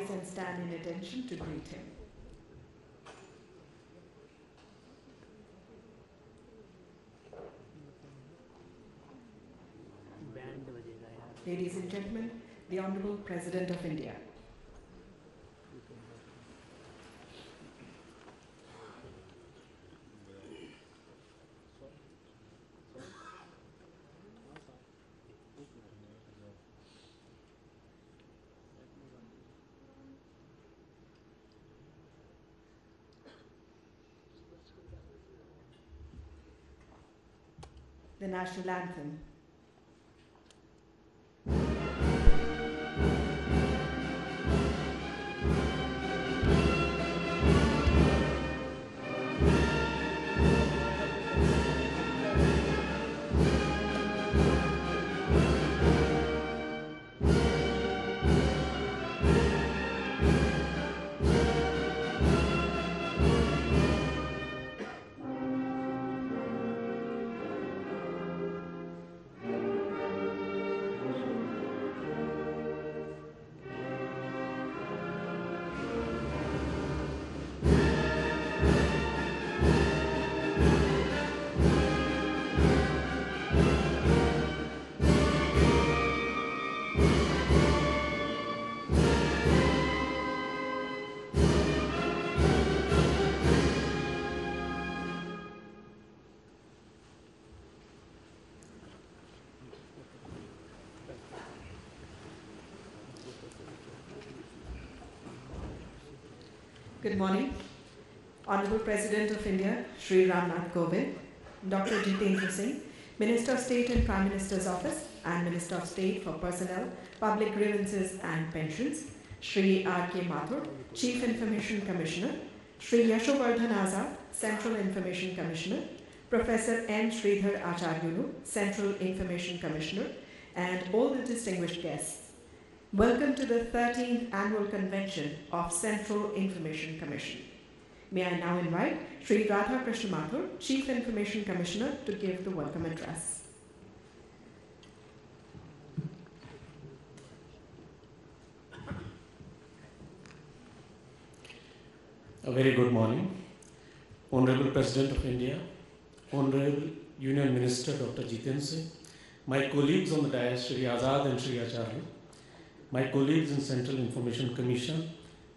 rise and stand in attention to greet him. Ladies and gentlemen, the Honorable President of India. National anthem. Good morning. Honorable President of India, Sri Ram Nath Kovind, Dr. Jitendra Singh, Minister of State in Prime Minister's Office and Minister of State for Personnel, Public Grievances and Pensions, Sri R.K. Mathur, Chief Information Commissioner, Sri Yashovardhan Azad, Central Information Commissioner, Professor N. Sridhar Acharyulu, Central Information Commissioner, and all the distinguished guests. Welcome to the 13th Annual Convention of Central Information Commission. May I now invite Sri Radha Krishna Chief Information Commissioner, to give the welcome address. A very good morning. Honorable President of India, Honorable Union Minister Dr. Jiten Singh, my colleagues on the dais, Shri Azad and Shri Acharya, my colleagues in Central Information Commission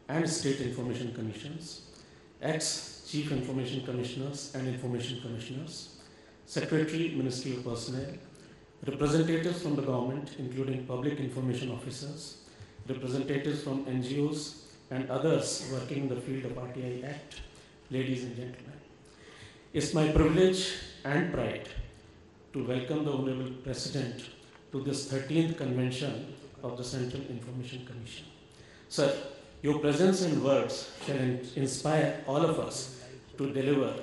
and State Information Commissions, ex-Chief Information Commissioners and Information Commissioners, Secretary, Ministry of Personnel, representatives from the government, including public information officers, representatives from NGOs, and others working in the field of RTI Act, ladies and gentlemen. It's my privilege and pride to welcome the Honorable President to this 13th convention of the Central Information Commission. Sir, your presence and words shall inspire all of us to deliver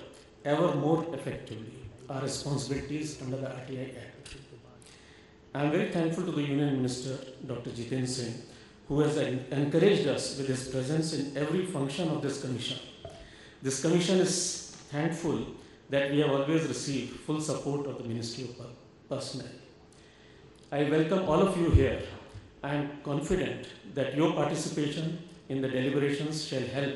ever more effectively our responsibilities under the RTI Act. I am very thankful to the Union Minister, Dr. Jiten Singh, who has encouraged us with his presence in every function of this commission. This commission is thankful that we have always received full support of the Ministry of Personnel. I welcome all of you here. I am confident that your participation in the deliberations shall help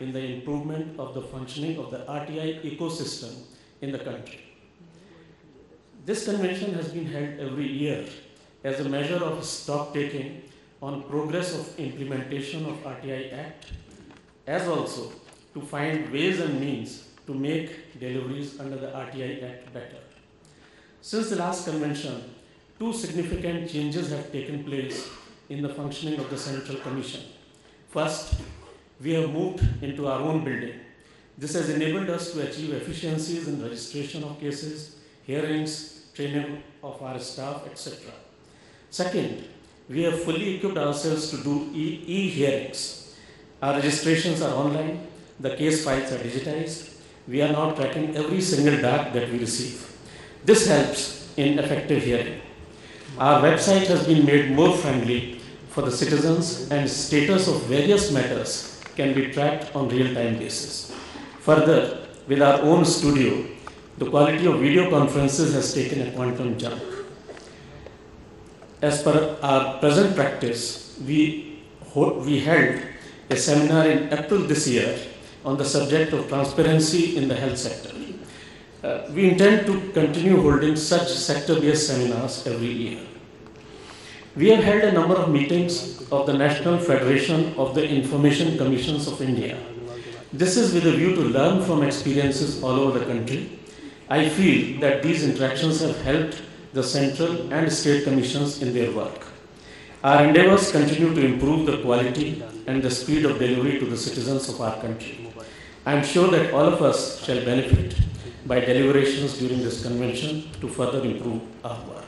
in the improvement of the functioning of the RTI ecosystem in the country. This convention has been held every year as a measure of stock taking on progress of implementation of RTI Act, as also to find ways and means to make deliveries under the RTI Act better. Since the last convention, two significant changes have taken place in the functioning of the Central Commission. First, we have moved into our own building. This has enabled us to achieve efficiencies in registration of cases, hearings, training of our staff, etc. Second, we have fully equipped ourselves to do e- e-hearings. Our registrations are online, the case files are digitized. We are now tracking every single dak that we receive. This helps in effective hearing. Our website has been made more friendly for the citizens and status of various matters can be tracked on real-time basis. Further, with our own studio, the quality of video conferences has taken a quantum jump. As per our present practice, we we held a seminar in April this year on the subject of transparency in the health sector. Uh, we intend to continue holding such sector based seminars every year. We have held a number of meetings of the National Federation of the Information Commissions of India. This is with a view to learn from experiences all over the country. I feel that these interactions have helped the central and state commissions in their work. Our endeavors continue to improve the quality and the speed of delivery to the citizens of our country. I am sure that all of us shall benefit by deliberations during this convention to further improve our work.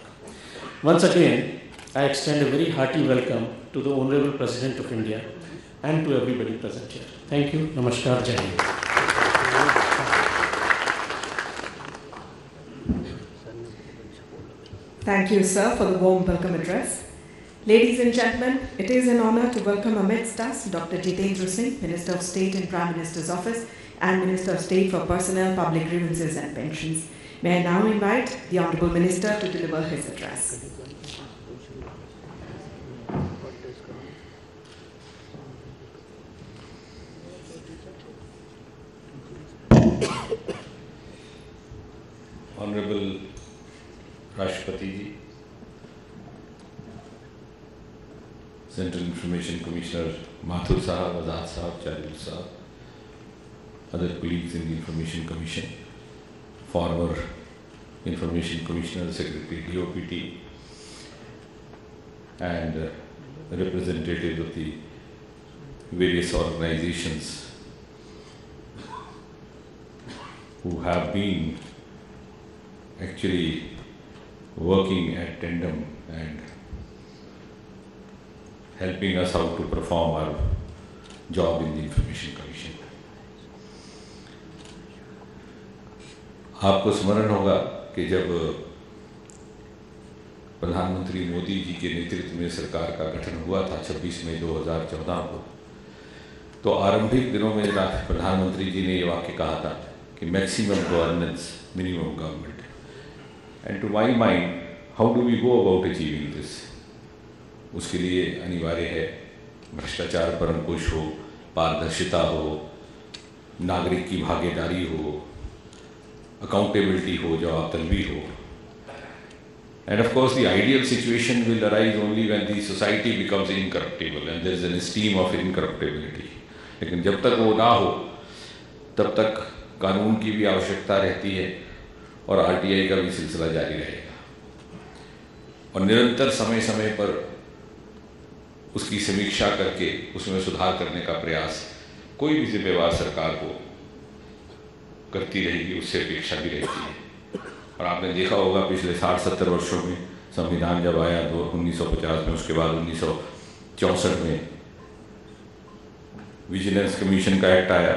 Once again, I extend a very hearty welcome to the Honorable President of India and to everybody present here. Thank you. Namaskar. Jai Thank you, sir, for the warm welcome address. Ladies and gentlemen, it is an honor to welcome amidst us Dr. Jitendra Singh, Minister of State in Prime Minister's Office and Minister of State for Personnel, Public Grievances and Pensions. May I now invite the Honorable Minister to deliver his address. Honorable Rashtrapati ji, Central Information Commissioner Mathur Sahab, Azad Sahab, Charil Sahab, other colleagues in the Information Commission, former Information Commissioner, Secretary DOPT, and uh, representatives of the various organizations who have been actually working at tandem and helping us how to perform our job in the Information आपको स्मरण होगा कि जब प्रधानमंत्री मोदी जी के नेतृत्व में सरकार का गठन हुआ था 26 मई 2014 को तो आरंभिक दिनों में प्रधानमंत्री जी ने ये वाक्य कहा था कि maximum governance minimum government and to my mind how do we go about achieving this उसके लिए अनिवार्य है, भ्रष्टाचार पर अंकुश हो, पारदर्शिता हो, नागरिक की भागीदारी हो अकाउंटेबिलिटी हो जवाबतलबी हो And of course, the ideal situation will arise only when the society becomes incorruptible and there is an esteem of incorruptibility. लेकिन जब तक वो ना हो तब तक कानून की भी आवश्यकता रहती है और आरटीआई का भी सिलसिला जारी रहेगा और निरंतर समय समय पर उसकी समीक्षा करके उसमें सुधार करने का प्रयास कोई भी जिम्मेवार सरकार को करती रहेगी, उससे अपेक्षा भी रहती है। और आपने देखा होगा पिछले साठ सत्तर वर्षों में संविधान जब आया दो उन्नीस में, उसके बाद उन्नीस सौ चौंसठ में विजिलेंस कमीशन का एक्ट आया,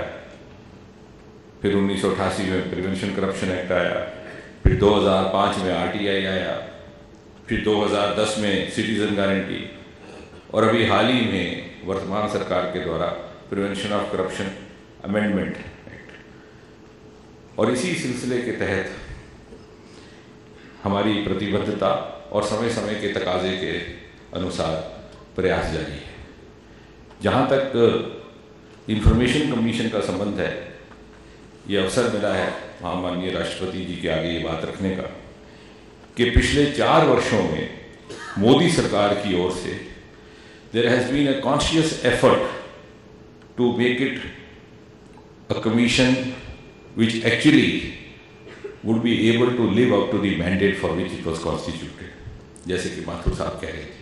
फिर उन्नीस सौ अठासी में प्रिवेंशन करप्शन एक्ट आया, फिर 2005 में आरटीआई आया, फिर 2010 में सिटीजन गारंटी, और अभी हाल ही में वर्तमान सरकार के द्वारा प्रिवेंशन ऑफ़ करप्शन अमेंडमेंट और इसी सिलसिले के तहत हमारी प्रतिबद्धता और समय समय के तकाजे के अनुसार प्रयास जारी है। जहाँ तक इंफॉर्मेशन कमीशन का संबंध है, ये अवसर मिला है महामाननीय राष्ट्रपति जी के आगे ये बात रखने का कि पिछले चार वर्षों में मोदी सरकार की ओर से there has been a conscious effort to make it a commission which actually would be able to live up to the mandate for which it was constituted, जैसे कि माथुर साहब कह रहे थे।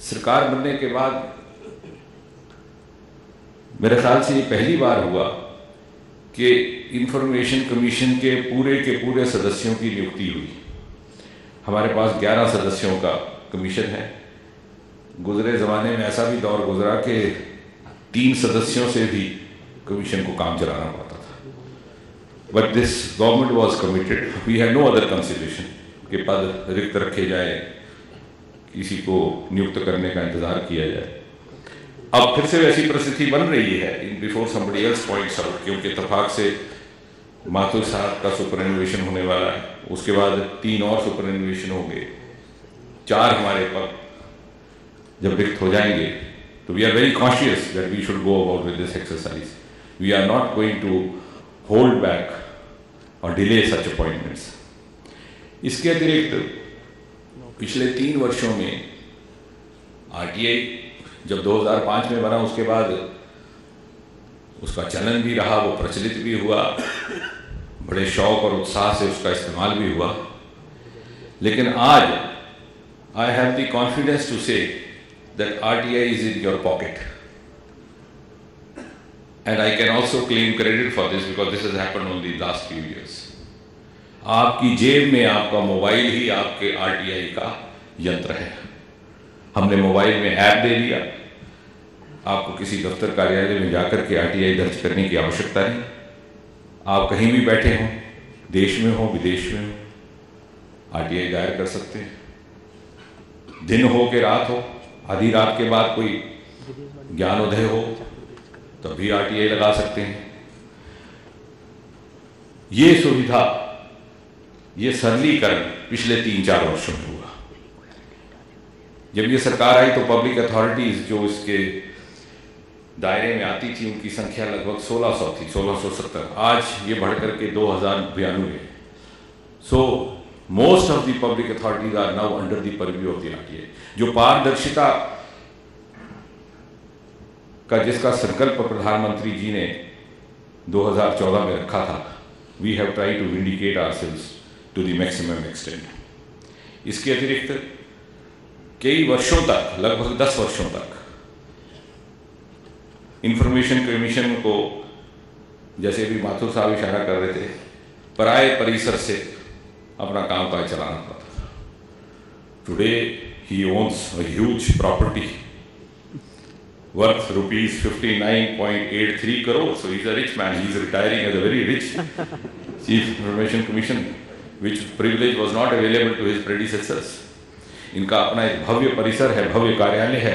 सरकार बनने के बाद मेरे ख्याल से ये पहली बार हुआ कि इंफॉर्मेशन कमीशन के पूरे के पूरे सदस्यों की नियुक्ति हुई। हमारे पास 11 सदस्यों का कमीशन है। गुजरे ज़माने में ऐसा भी दौर गुजरा कि तीन सदस्यों से भी कमीशन को काम चलाना पड़ता but this government was committed we have no other consideration के पद रिक्त रखे जाए, किसी को नियुक्त करने का इंतज़ार किया जाए। अब फिर से वैसी परिस्थिति बन रही है। In before somebody else points out क्योंकि इतफाक से माथुर साहब का सुपर सुपरनिवेशन होने वाला है। उसके बाद तीन और सुपर सुपरनिवेशन होंगे। चार हमारे पद जब रिक्त हो जाएँगे तो we are very conscious that we should go about with this exercise we are not going to hold back or delay such appointments. इसके अतिरिक्त पिछले तीन वर्षों में आरटीआई जब 2005 में बना, उसके बाद उसका चलन भी रहा, वो प्रचलित भी हुआ, बड़े शौक और उत्साह से उसका इस्तेमाल भी हुआ लेकिन आज I have the confidence to say that RTI is in your pocket I can also claim credit for this because this has happened on the last few years आपकी जेब में आपका मोबाइल ही आपके आरटीआई का यंत्र है। हमने मोबाइल में ऐप दे दिया। आपको किसी दफ्तर कार्यालय में जाकर के आरटीआई दर्ज करने की आवश्यकता नहीं। आप कहीं भी बैठे हों, देश में हो, विदेश में हो, आरटीआई दायर कर सकते हैं। दिन हो के रात हो, आधी रात के बाद कोई ज्ञानोदय हो तब भी आरटीआई लगा सकते हैं। ये सुविधा, ये सरलीकरण पिछले तीन चार वर्षों में हुआ। जब ये सरकार आई तो पब्लिक अथॉरिटीज जो इसके दायरे में आती थी, उनकी संख्या लगभग 1600 थी 1670 आज ये बढ़ करके दो हज़ार बयानवे so most of the public authorities are now under the purview of the RTA जो पारदर्शिता का जिसका संकल्प प्रधानमंत्री जी ने 2014 में रखा था we have try to vindicate ourselves to the maximum extent इसके अतिरिक्त कई वर्षों तक, लगभग दस वर्षों तक इंफॉर्मेशन कमीशन को, जैसे भी माथुर साहब इशारा कर रहे थे पराए परिसर से अपना काम काज चलाना पड़ता today he owns a huge property worth rupees 59.83 crores. So he's a rich man. He's retiring as a very rich chief information commission, which privilege was not available to his predecessors. इनका अपना एक भव्य परिसर है भव्य कार्यालय है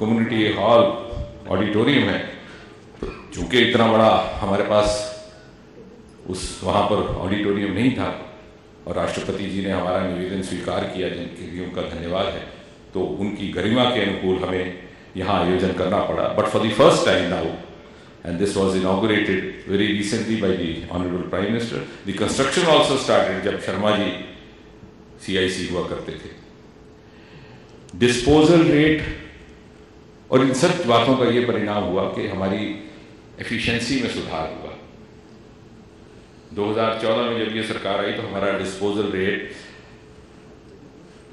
community hall auditorium है तो चूँकि इतना बड़ा हमारे पास उस वहाँ पर ऑडिटोरियम नहीं था और राष्ट्रपति जी ने हमारा निवेदन स्वीकार किया जिनके लिए उनका धन्यवाद है तो उनकी गरिमा के अनुकूल हमें यहाँ आयोजन करना पड़ा। But for the first time now and this was inaugurated very recently by the honorable prime minister, the construction also started जब शर्मा जी CIC हुआ करते थे। डिस्पोजल रेट और इन सब बातों का ये परिणाम हुआ कि हमारी एफिशिएंसी में सुधार हुआ। 2014 में जब ये सरकार आई तो हमारा डिस्पोजल रेट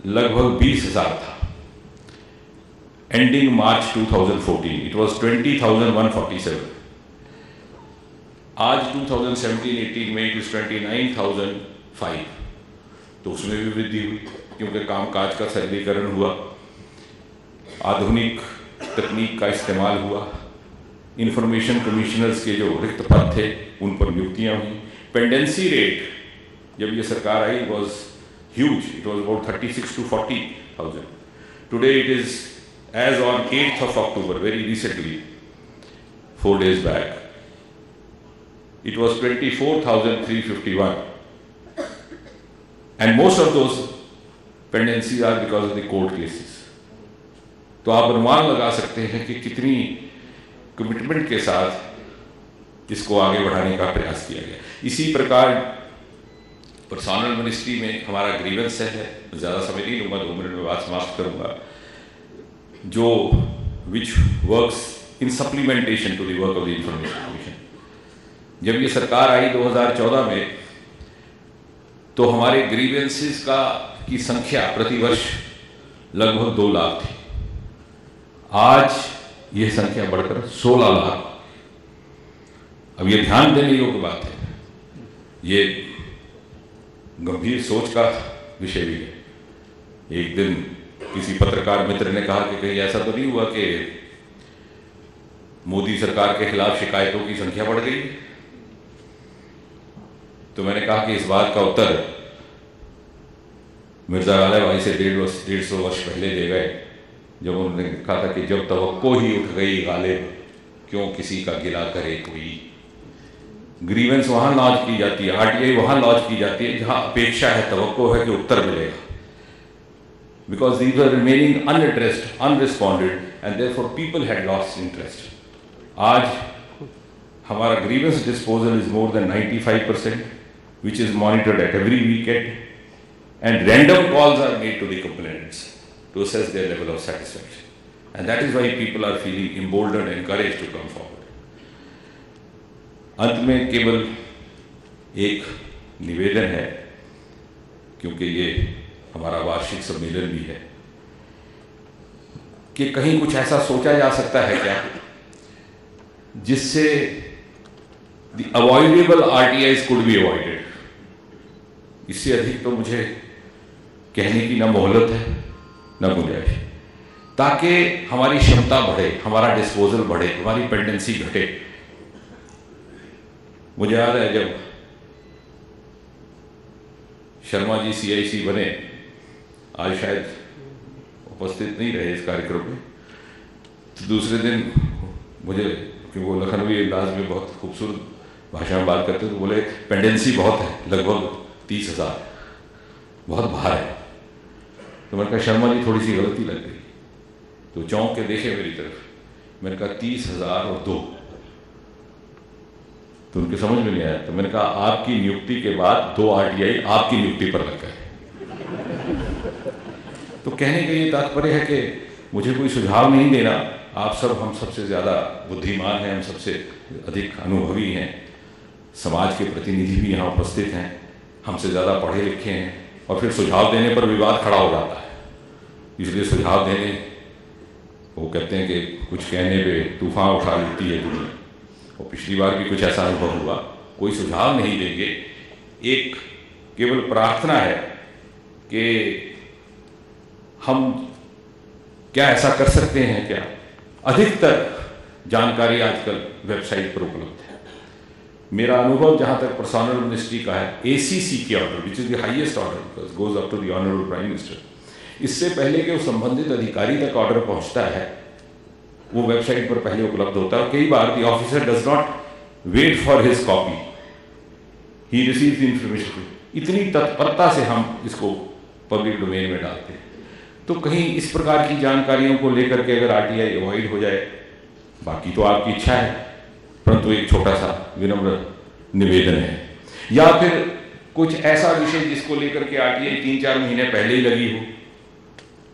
लगभग बीस हज़ार था। Ending March 2014. It was 20,147. आज 2017-18 में इट इज़ 29,005 तो उसमें भी वृद्धि हुई क्योंकि कामकाज का सरलीकरण हुआ। आधुनिक तकनीक का इस्तेमाल हुआ। इंफॉर्मेशन कमिश्नर्स के जो रिक्त पद थे उन पर नियुक्तियाँ हुई। पेंडेंसी रेट जब ये सरकार आई was huge it was about thirty six to forty thousand today it is as on 8th of October, very recently, four days back, it was 24,351. And most of those pendencies are because of the court cases. तो आप अनुमान लगा सकते हैं कि कितनी commitment के साथ इसको आगे बढ़ाने का प्रयास किया गया इसी प्रकार पर्सनल मिनिस्ट्री में हमारा ग्रीवेंस है ज़्यादा समय नहीं लूँगा दो मिनट में बात समाप्त करूँगा जो which works in supplementation to work of the information commission जब ये सरकार आई 2014 में तो हमारे ग्रीवेंसेस का, की संख्या प्रतिवर्ष लगभग दो लाख थी। आज यह संख्या बढ़कर 16 लाख। अब ये ध्यान देने योग्य बात है। ये गंभीर सोच का विषय भी है। एक दिन किसी पत्रकार मित्र ने कहा कि कहीं ऐसा तो नहीं हुआ कि मोदी सरकार के खिलाफ शिकायतों की संख्या बढ़ गई? तो मैंने कहा कि इस बात का उत्तर मिर्ज़ा गालिब भाई से डेढ़ वर्ष, डेढ़ सौ वर्ष पहले दे गए, जब उन्होंने कहा था कि जब तवक्को ही उठ गई गालिब, क्यों किसी का गिला करे कोई? ग्रीवेंस वहाँ लॉन्च की जाती है आरटीआई वहाँ लॉन्च की जाती है, जहाँ अपेक्षा है तवक्को है कि उत्तर मिलेगा। because these were remaining unaddressed, unresponded and therefore people had lost interest. आज हमारा grievance disposal is more than 95%, which is monitored at every weekend, and random calls are made to the complainants to assess their level of satisfaction. And that is why people are feeling emboldened and encouraged to come forward. अंत में केवल एक निवेदन है क्योंकि ये हमारा वार्षिक सम्मेलन भी है। कि कहीं कुछ ऐसा सोचा जा सकता है क्या? जिससे avoidable R T Is could be avoided इससे अधिक तो मुझे कहने की ना मोहलत है, ना गुंजाइश। ताकि हमारी क्षमता बढ़े, हमारा डिस्पोजल बढ़े, हमारी पेंडेंसी घटे। मुझे याद है जब शर्मा जी सीआईसी बने आज शायद उपस्थित नहीं रहे इस कार्यक्रम में। तो दूसरे दिन मुझे, क्योंकि वो लखनवी अंदाज में बहुत खूबसूरत भाषा में बात करते तो बोले, पेंडेंसी बहुत है, लगभग तीस हज़ार। बहुत भार है। तो मैंने कहा, शर्मा जी, थोड़ी सी गलती लग गई। तो चौंक के देखे मेरी तरफ़। मैंने कहा, तीस हज़ार और दो। तो उनके समझ में नहीं आया। तो मैंने कहा, आपकी नियुक्ति के बाद दो आरटीआई आपकी नियुक्ति पर लग कहने का ये तात्पर्य है कि मुझे कोई सुझाव नहीं देना। आप सब हम सबसे ज़्यादा बुद्धिमान हैं, हम सबसे अधिक अनुभवी हैं। समाज के प्रतिनिधि भी यहाँ उपस्थित हैं, हमसे ज़्यादा पढ़े लिखे हैं और फिर सुझाव देने पर विवाद खड़ा हो जाता है। इसलिए सुझाव देने, वो कहते हैं कि कुछ कहने पे तूफ़ान उठा लेती है दुनिया। और पिछली बार भी कुछ ऐसा अनुभव हुआ। कोई सुझाव नहीं देंगे। एक केवल प्रार्थना है कि हम क्या ऐसा कर सकते हैं क्या? अधिकतर जानकारी आजकल वेबसाइट पर उपलब्ध है। मेरा अनुभव जहाँ तक पर्सनल मिनिस्ट्री का है एसीसी के order which is the highest order goes up to honourable prime minister इससे पहले कि उस संबंधित अधिकारी तक ऑर्डर पहुँचता है, वो वेबसाइट पर पहले उपलब्ध होता है। कई बार the officer does not wait for his copy he receive the information इतनी तत्परता से हम इसको पब्लिक डोमेन में डालते हैं। तो कहीं इस प्रकार की जानकारियों को लेकर के अगर आरटीआई अवॉइड हो जाए, बाकी तो आपकी इच्छा है, परंतु एक छोटा सा विनम्र निवेदन है। या फिर कुछ ऐसा विषय जिसको लेकर के आरटीआई तीन चार महीने पहले ही लगी हो,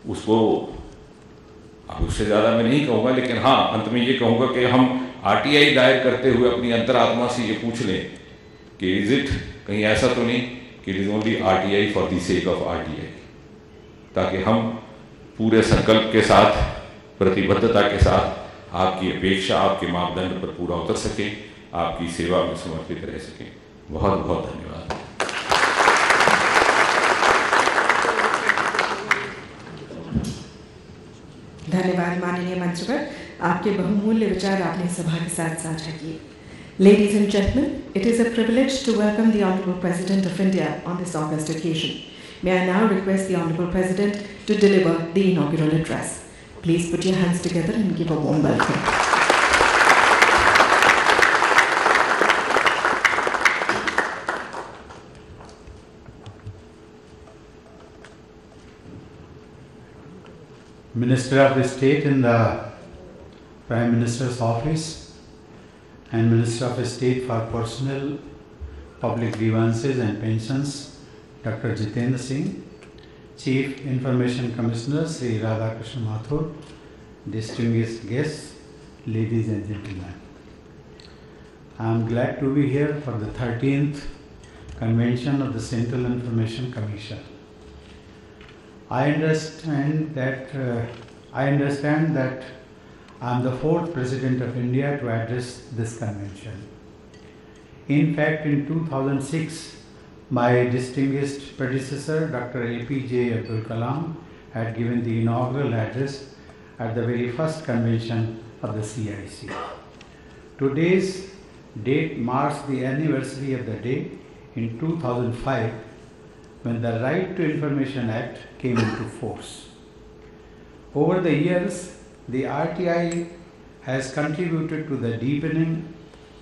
उसको अब उससे ज़्यादा मैं नहीं कहूँगा, लेकिन हाँ अंत में ये कहूँगा कि हम आरटीआई दायर करते हुए अपनी अंतरात्मा से ये पूछ लें कि इज़ इट कहीं ऐसा तो नहीं कि it is only RTI for the sake of RTI ताकि हम पूरे संकल्प के साथ प्रतिबद्धता के साथ आपकी अपेक्षा आपके मापदंड पर पूरा उतर सके आपकी सेवा में समर्पित रह सके। बहुत बहुत धन्यवाद। धन्यवाद माननीय मंचवर आपके बहुमूल्य विचार आपने सभा के साथ साझा किए। Ladies and gentlemen, it is a privilege to welcome the Honorable President of India on this august occasion. May I now request the Honorable President to deliver the inaugural address. Please put your hands together and give a warm welcome. Minister of the State in the Prime Minister's office and Minister of State for Personnel, Public Grievances and Pensions, Dr. Jitendra Singh, Chief Information Commissioner Sri Radhakrishna Mathur, distinguished guests, ladies and gentlemen. I am glad to be here for the 13th convention of the Central Information Commission. I understand that uh, I understand that I am the fourth president of India to address this convention. In fact, in 2006, my distinguished predecessor, Dr. APJ Abdul Kalam, had given the inaugural address at the very first convention of the CIC. Today's date marks the anniversary of the day in 2005 when the Right to Information Act came into force. Over the years, the RTI has contributed to the deepening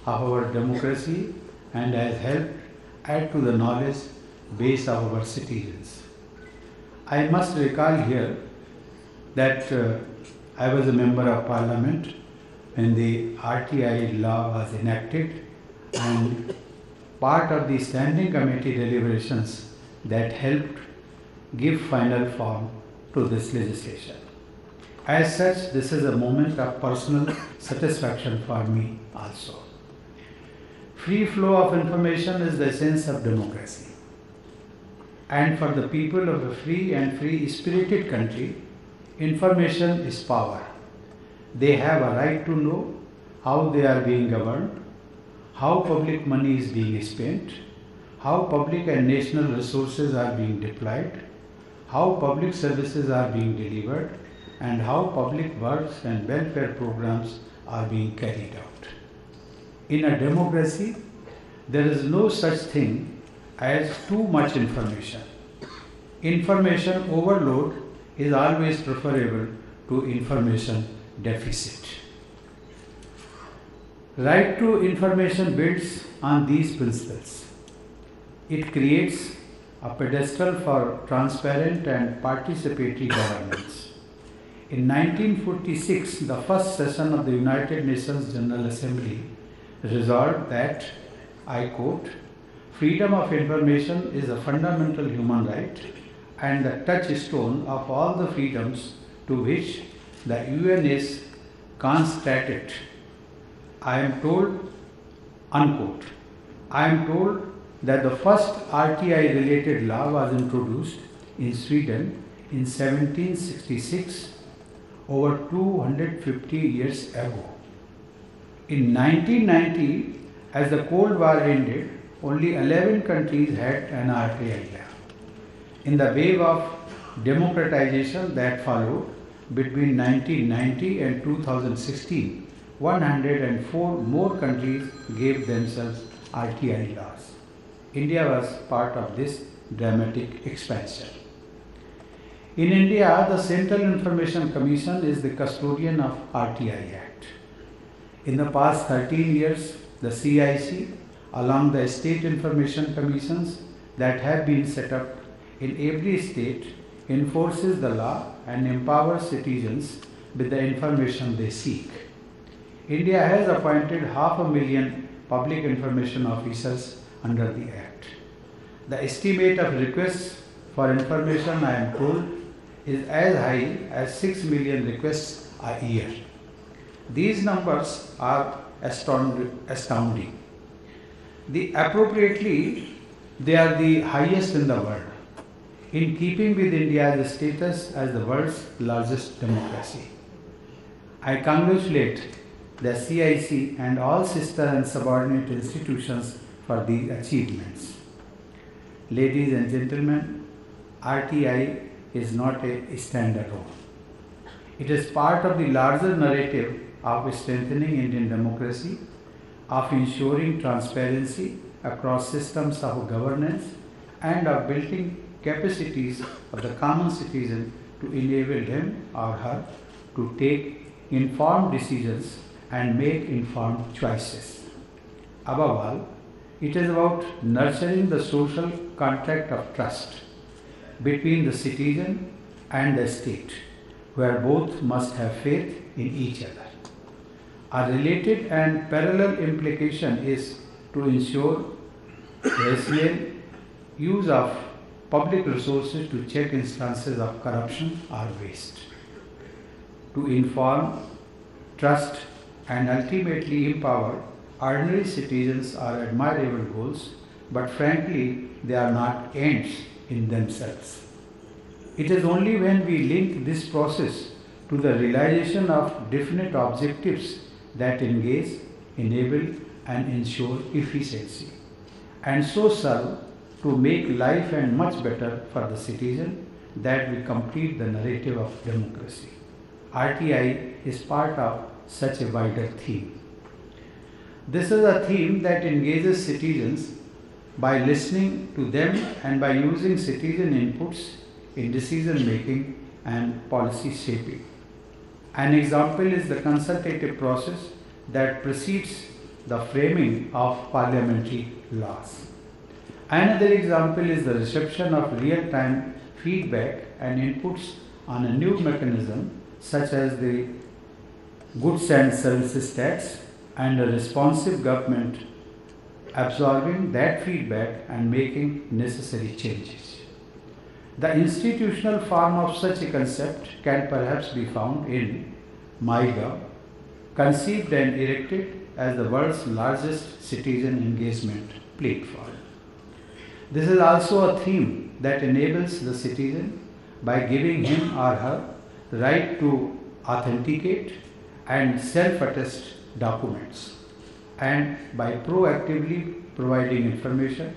of our democracy and has helped add to the knowledge base of our citizens. I must recall here that uh, I was a member of parliament when the RTI law was enacted and part of the standing committee deliberations that helped give final form to this legislation. As such, this is a moment of personal satisfaction for me also. Free flow of information is the essence of democracy. And for the people of a free and free spirited country, information is power. They have a right to know how they are being governed, how public money is being spent, how public and national resources are being deployed, how public services are being delivered, and how public works and welfare programs are being carried out. In a democracy, there is no such thing as too much information. Information overload is always preferable to information deficit. Right to information builds on these principles. It creates a pedestal for transparent and participatory governance. In 1946, the first session of the United Nations General Assembly resolved that, I quote, freedom of information is a fundamental human right and the touchstone of all the freedoms to which the UN is constated. I am told, unquote, I am told that the first RTI related law was introduced in Sweden in 1766, over 250 years ago. In 1990, as the Cold War ended, only 11 countries had an RTI. In the wave of democratization that followed between 1990 and 2016, 104 more countries gave themselves RTI laws. India was part of this dramatic expansion. In India, the Central Information Commission is the custodian of RTI Act. In the past 13 years, the CIC, along the state information commissions that have been set up in every state, enforces the law and empowers citizens with the information they seek. India has appointed half a million public information officers under the Act. The estimate of requests for information, I am told, is as high as 6 million requests a year. These numbers are astounding. The appropriately, they are the highest in the world, in keeping with India's status as the world's largest democracy. I congratulate the CIC and all sister and subordinate institutions for these achievements. Ladies and gentlemen, RTI is not a standalone. It is part of the larger narrative of strengthening Indian democracy, of ensuring transparency across systems of governance, and of building capacities of the common citizen to enable him or her to take informed decisions and make informed choices. Above all, it is about nurturing the social contract of trust between the citizen and the state, where both must have faith in each other. A related and parallel implication is to ensure rational use of public resources to check instances of corruption or waste. To inform, trust, and ultimately empower ordinary citizens are admirable goals, but frankly, they are not ends in themselves. It is only when we link this process to the realization of definite objectives that engage, enable, and ensure efficiency, and so serve to make life and much better for the citizen that we complete the narrative of democracy. RTI is part of such a wider theme. This is a theme that engages citizens by listening to them and by using citizen inputs in decision making and policy shaping. An example is the consultative process that precedes the framing of parliamentary laws. Another example is the reception of real time feedback and inputs on a new mechanism such as the goods and services tax and a responsive government absorbing that feedback and making necessary changes. The institutional form of such a concept can perhaps be found in MyGov, conceived and erected as the world's largest citizen engagement platform. This is also a theme that enables the citizen by giving him or her right to authenticate and self attest documents and by proactively providing information,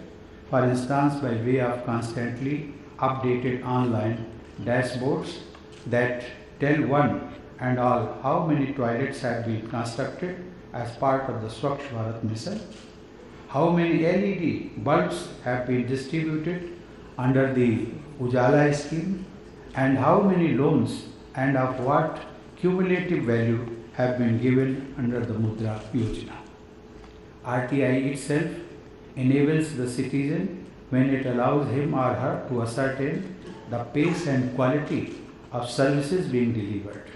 for instance, by way of constantly updated online dashboards that tell one and all how many toilets have been constructed as part of the Swachh Bharat mission, how many LED bulbs have been distributed under the Ujala scheme, and how many loans and of what cumulative value have been given under the Mudra Yojana. RTI itself enables the citizen when it allows him or her to ascertain the pace and quality of services being delivered.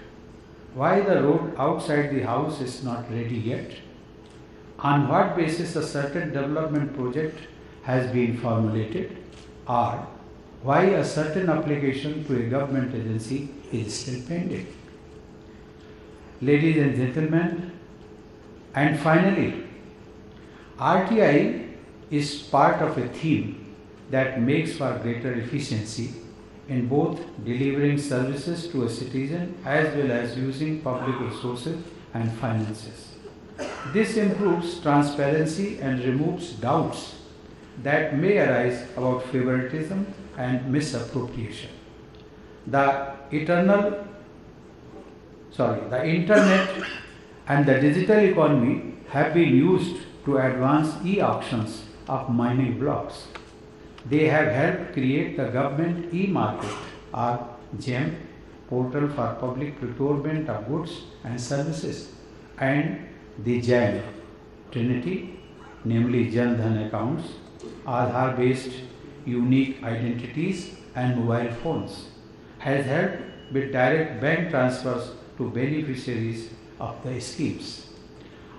Why the road outside the house is not ready yet? On what basis a certain development project has been formulated? Or why a certain application to a government agency is still pending? Ladies and gentlemen, and finally, RTI is part of a theme that makes for greater efficiency in both delivering services to a citizen as well as using public resources and finances. This improves transparency and removes doubts that may arise about favoritism and misappropriation. The eternal sorry, the internet and the digital economy have been used to advance e-auctions of mining blocks. They have helped create the government e-market or GEM portal for public procurement of goods and services and the JAM Trinity, namely Jan Dhan accounts, Aadhaar based unique identities and mobile phones, has helped with direct bank transfers to beneficiaries of the schemes.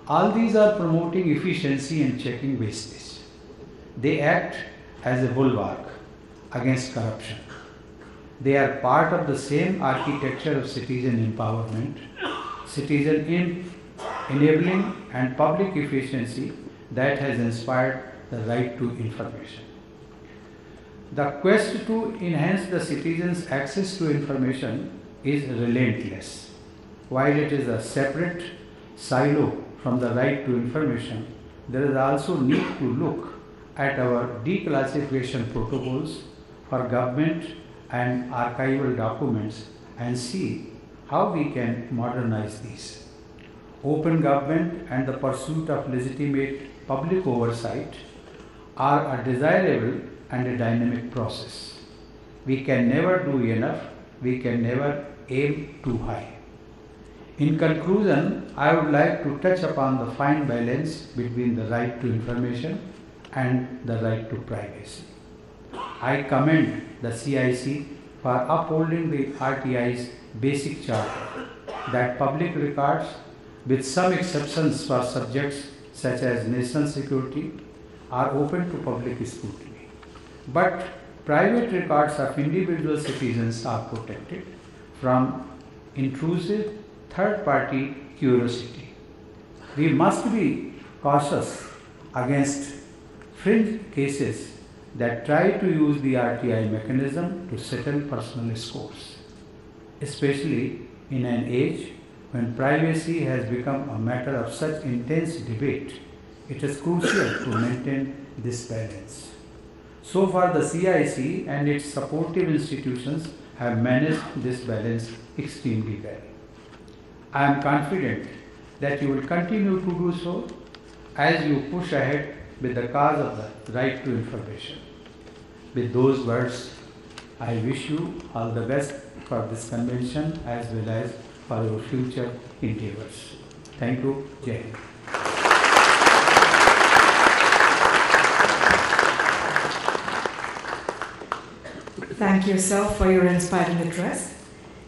All these are promoting efficiency and checking wastage. They act as a bulwark against corruption. They are part of the same architecture of citizen empowerment, citizen in enabling and public efficiency that has inspired the right to information. The quest to enhance the citizens' access to information is relentless. While it is a separate silo from the right to information, there is also need to look at our declassification protocols for government and archival documents and see how we can modernize these. Open government and the pursuit of legitimate public oversight are a desirable and a dynamic process. We can never do enough, we can never aim too high. In conclusion, I would like to touch upon the fine balance between the right to information and the right to privacy. I commend the CIC for upholding the RTI's basic charter that public records, with some exceptions for subjects such as national security, are open to public scrutiny. But private records of individual citizens are protected from intrusive third party curiosity. We must be cautious against fringe cases that try to use the RTI mechanism to settle personal scores, especially in an age when privacy has become a matter of such intense debate. It is crucial to maintain this balance. So far, the CIC and its supportive institutions have managed this balance extremely well. I am confident that you will continue to do so as you push ahead with the cause of the right to information. With those words, I wish you all the best for this convention as well as for your future endeavors. Thank you. Jai Thank you, sir, for your inspiring address.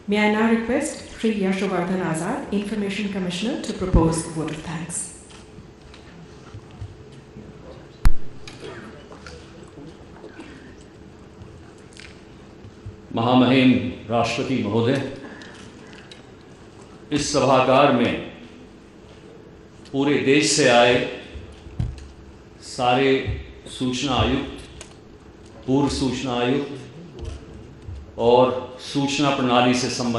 May I now request Sri Yashovardhan Azad, Information Commissioner, to propose the vote of thanks. महामहिम राष्ट्रपति महोदय, इस सभागार में पूरे देश से आए सारे सूचना आयुक्त, पूर्व सूचना आयुक्त और सूचना प्रणाली से संबंधित